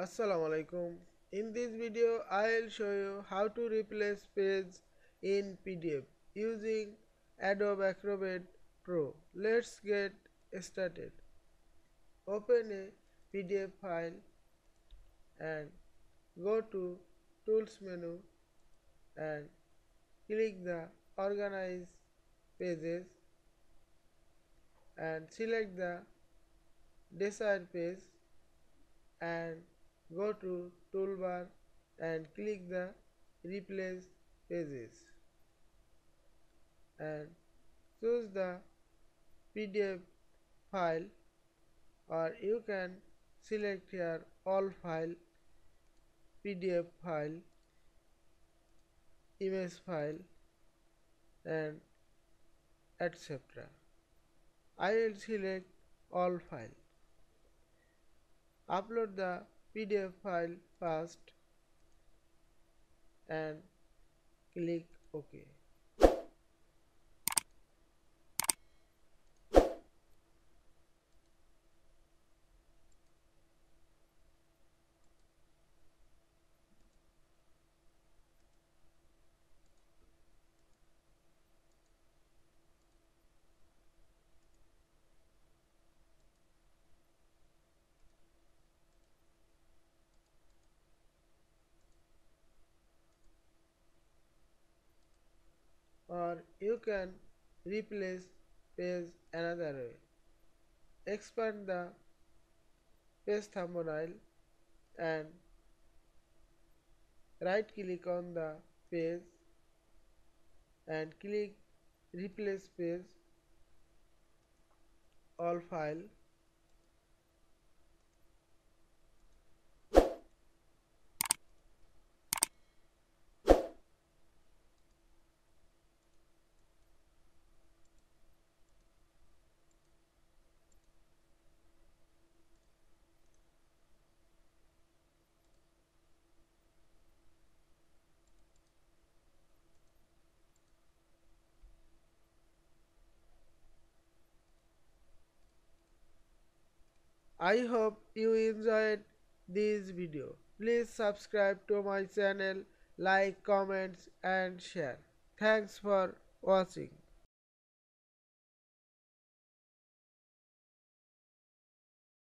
Assalamu alaikum. In this video I will show you how to replace page in PDF using Adobe Acrobat Pro. Let's get started. Open a PDF file and go to tools menu and click the organize pages and select the desired page and go to toolbar and click the replace pages and choose the PDF file or you can select here all file PDF file image file and etc. I will select all file. Upload the PDF file first and click OK. Or you can replace page another way. Expand the page thumbnail and right click on the page and click replace page all file I hope you enjoyed this video. Please subscribe to my channel, like, comments and share. Thanks for watching.